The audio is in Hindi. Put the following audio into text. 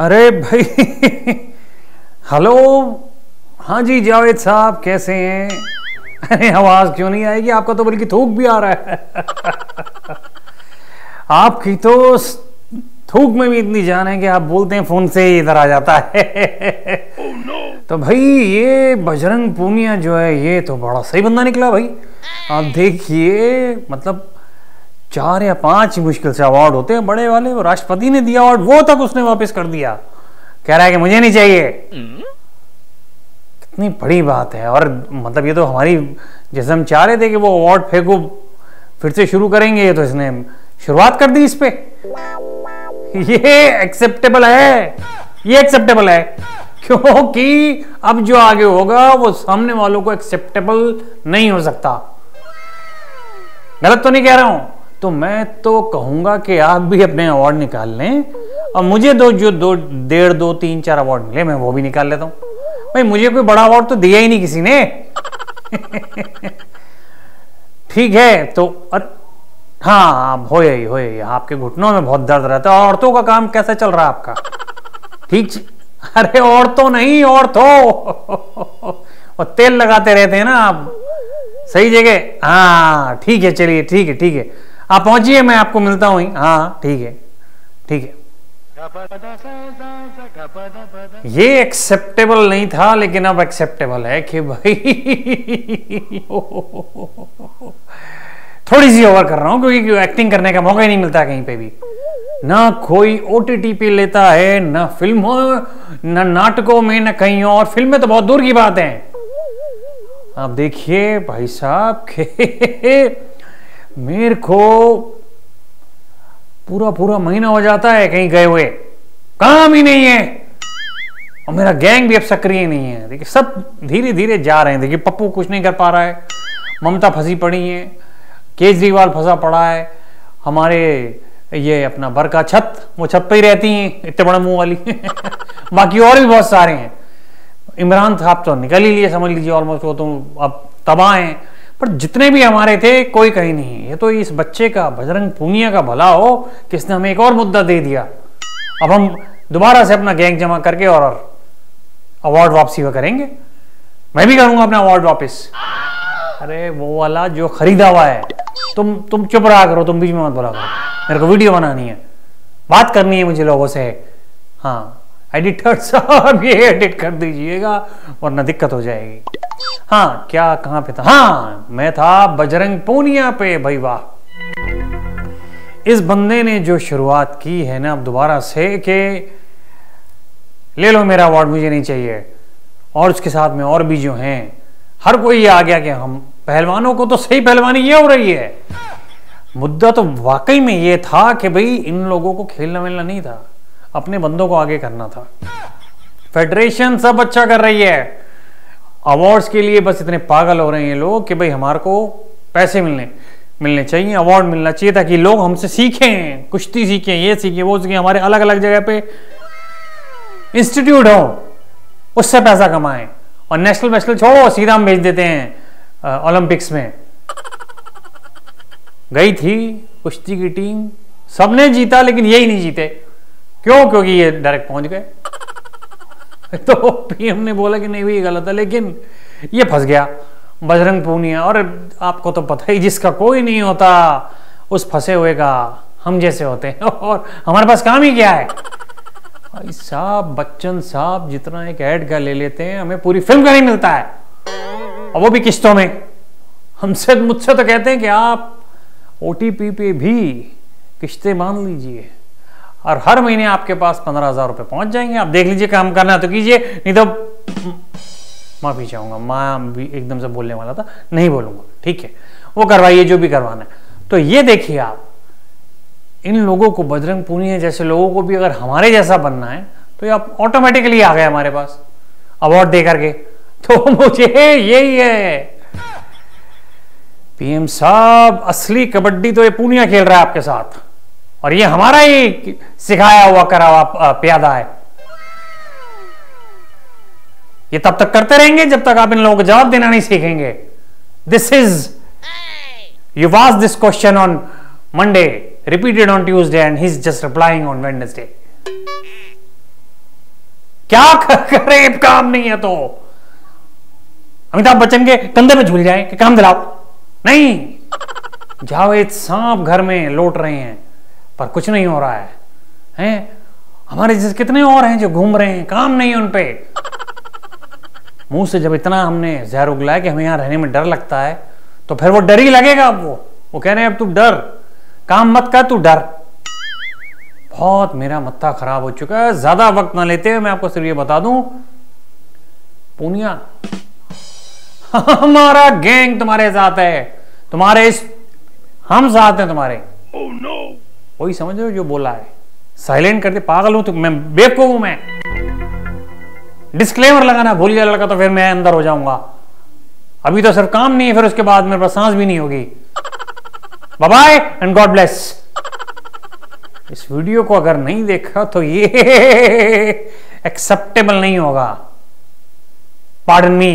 अरे भाई, हेलो। हाँ जी, जावेद साहब, कैसे हैं? अरे, आवाज़ क्यों नहीं आएगी? आपका तो बल्कि थूक भी आ रहा है। आपकी तो थूक में भी इतनी जान है कि आप बोलते हैं, फ़ोन से ही इधर आ जाता है. तो भाई, ये बजरंग पूनिया जो है, ये तो बड़ा सही बंदा निकला भाई। आप देखिए मतलब चार या पाँच मुश्किल से अवार्ड होते हैं, बड़े वाले, वो राष्ट्रपति ने दिया अवार्ड वो तक उसने वापस कर दिया। कह रहा है कि मुझे नहीं चाहिए। कितनी बड़ी बात है। और मतलब ये तो हमारी जैसे हम चाह रहे थे कि वो अवार्ड फेंको फिर से शुरू करेंगे तो इसने शुरुआत कर दी इस पे। ये एक्सेप्टेबल है। ये एक्सेप्टेबल है। क्योंकि अब जो आगे होगा, वो सामने वालों को एक्सेप्टेबल नहीं हो सकता। गलत तो नहीं कह रहा हूँ। तो मैं तो कहूँगा कि आप भी अपने अवार्ड निकाल लें। और मुझे दो जो दो डेढ़ दो तीन चार अवार्ड मिले मैं वो भी निकाल लेता हूँ। भाई मुझे कोई बड़ा अवार्ड तो दिया ही नहीं किसी ने। ठीक है तो अर, हाँ हो यही हो यही आपके घुटनों में बहुत दर्द रहता है। औरतों का काम कैसा चल रहा है आपका? ठीक अरे औरतों नहीं औरतों। और तेल लगाते रहते हैं ना आप। सही जगह हाँ ठीक है चलिए ठीक है ठीक है। आप पहुंचिए, मैं आपको मिलता हूँ हाँ ठीक है ठीक है। ये एक्सेप्टेबल नहीं था, लेकिन अब एक्सेप्टेबल है कि भाई थोड़ी सी ओवर कर रहा हूँ, क्योंकि एक्टिंग करने का मौका ही नहीं मिलता कहीं पे भी। ना कोई ओटीटी पे लेता है, ना फ़िल्म ना नाटकों में, ना कहीं और। फ़िल्म में तो बहुत दूर की बात है। आप देखिए भाई साहब मेरे को पूरा पूरा महीना हो जाता है कहीं गए हुए। काम ही नहीं है। और मेरा गैंग भी अब सक्रिय नहीं है। देखिए, सब धीरे धीरे जा रहे हैं। देखिए, पप्पू कुछ नहीं कर पा रहा है। ममता फंसी पड़ी है। केजरीवाल फंसा पड़ा है। हमारे ये अपना बरका छत, वो छत पे ही रहती हैं, इतने बड़े मुँह वाली। बाकी और भी बहुत सारे हैं। इमरान साहब तो निकल ही लिए, समझ लीजिए ऑलमोस्ट वो तो अब तबाह हैं। पर जितने भी हमारे थे, कोई कहीं नहीं ये तो इस बच्चे का, बजरंग पूनिया का भला हो, किसने हमें एक और मुद्दा दे दिया। अब हम दोबारा से अपना गैंग जमा करके और अवार्ड वापसी वो करेंगे। मैं भी करूँगा अपना अवार्ड वापस। अरे, वो वाला जो खरीदा हुआ है, तुम तुम चुप रहा करो, तुम बीच में मत बोला करो। मेरे को वीडियो बनानी है। बात करनी है मुझे लोगों से। हाँ एडिटर साहब, ये एडिट कर दीजिएगा वरना दिक्कत हो जाएगी। हाँ क्या, कहाँ पे था? हाँ मैं था बजरंग पूनिया पे, भाई वाह। इस बंदे ने जो शुरुआत की है ना, अब दोबारा से के ले लो मेरा अवार्ड मुझे नहीं चाहिए। और उसके साथ में और भी जो हैं, हर कोई ये आ गया कि हम पहलवानों को तो सही पहलवानी ये हो रही है। मुद्दा तो वाकई में ये था कि भाई इन लोगों को खेलना मिलना नहीं था। अपने बंदों को आगे करना था। फेडरेशन सब अच्छा कर रही है। अवार्ड्स के लिए बस इतने पागल हो रहे हैं लोग कि भाई हमारे को पैसे मिलने मिलने चाहिए अवार्ड मिलना चाहिए ताकि लोग हमसे सीखें, कुश्ती सीखें, ये सीखें, वो सीखें, हमारे अलग अलग जगह पे इंस्टीट्यूट हो, उससे पैसा कमाएँ और नेशनल वेशनल छोड़ो, सीधा हम भेज देते हैं ओलंपिक्स में। गई थी कुश्ती की टीम सबने जीता लेकिन यही नहीं जीते। क्यों? क्योंकि ये डायरेक्ट पहुँच गए। तो पीएम ने बोला कि नहीं भी ये गलत है, लेकिन ये फंस गया। बजरंग पूनिया, और आपको तो पता ही, जिसका कोई नहीं होता, उस फंसे हुए का हम जैसे होते हैं। और हमारे पास काम ही क्या है? भाई साहब, बच्चन साहब जितना एक ऐड का ले लेते हैं, हमें पूरी फ़िल्म का नहीं मिलता है। और वो भी किस्तों में। हमसे मुझसे तो कहते हैं कि आप ओटीपी पे भी किस्तें मान लीजिए। और हर महीने आपके पास पंद्रह हज़ार रुपए पहुँच जाएँगे। आप देख लीजिए काम करना है तो कीजिए, नहीं तो माफ़ी चाहूँगा, माँ भी एकदम से बोलने वाला था, नहीं बोलूँगा, ठीक है, वो करवाइए, जो भी करवाना है। तो ये देखिए आप, इन लोगों को बजरंग पुनिया जैसे लोगों को भी अगर हमारे जैसा बनना है तो ये आप ऑटोमेटिकली आ गए हमारे पास। अवार्ड दे करके तो मुझे यही है। पीएम साहब, असली कबड्डी तो ये पूनिया खेल रहा है आपके साथ। और ये हमारा ही सिखाया हुआ करा हुआ प्यादा है। ये तब तक करते रहेंगे जब तक आप इन लोगों को जवाब देना नहीं सीखेंगे। This is you was this question on Monday repeated on Tuesday and he is just replying on Wednesday क्या करे काम नहीं है तो। अमिताभ बच्चन के कंधे में झूल जाए कि काम दिलाओ। नहीं। जावेद सांप घर में लौट रहे हैं। पर कुछ नहीं हो रहा है हैं? हमारे जैसे कितने और हैं जो घूम रहे हैं काम नहीं उन पे। मुँह से जब इतना हमने जहर उगलाया कि हमें यहाँ रहने में डर लगता है तो फिर वो डर ही लगेगा अब वो। वो कह रहे हैं अब तू डर। काम मत कर तू डर। बहुत मेरा मत्था खराब हो चुका है। ज़्यादा वक्त ना लेते हुए मैं आपको सिर्फ़ ये बता दूँ पूनिया हमारा गैंग तुम्हारे साथ है। तुम्हारे इस हम साथ हैं तुम्हारे। Oh, no. वही समझ रहे हो जो बोला है। साइलेंट करते पागल हूँ तो मैं बेवकूफ़ हूँ मैं। डिस्क्लेमर लगाना भूल गया लड़का तो फिर मैं अंदर हो जाऊँगा। अभी तो सिर्फ़ काम नहीं है, फिर उसके बाद मेरे पास सांस भी नहीं होगी। बाय एंड गॉड ब्लेस इस वीडियो को अगर नहीं देखा तो ये एक्सेप्टेबल नहीं होगा। Pardon me